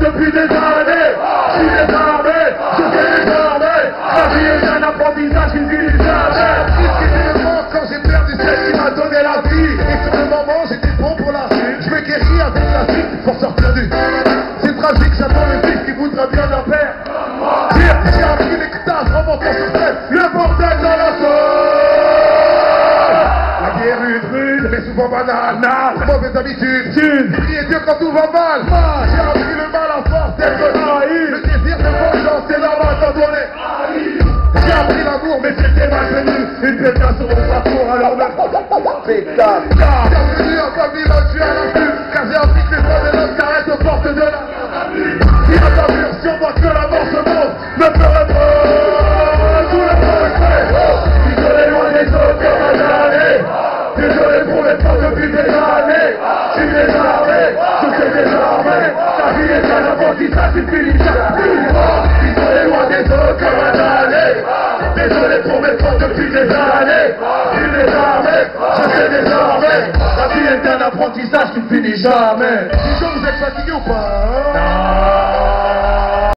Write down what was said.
depuis des années. Je suis désarmé, je suis désarmé. Ma vie est un apprentissage, je suis quand j'ai perdu celle qui m'a donné la vie. Et sur le moment, j'étais bon pour la rue. Je vais guérir avec la vie pour sortir du. C'est tragique, j'attends le fils qui voudra bien la paix. Le bordel dans la zone. La guerre une rude, mais souvent banale. Mauvaise habitude, Dieu quand tout va mal. Une pétasse sur mon parcours, alors même. Pétasse. Bienvenue en famille. Car j'ai que les femmes et l'homme s'arrêtent aux portes de la. Il a pas vu sur moi que la mort se monte. Ne ferait pas tout le monde est prêt. Désolé loin des autres comme un année. Désolé pour les depuis des années. Je suis désarmé. Ta vie est un apprentissage, tu finis jamais. Désolé loin des autres comme un année. Désolé pour mes fautes depuis Ta vie est un apprentissage, jamais. Êtes fatigué ou pas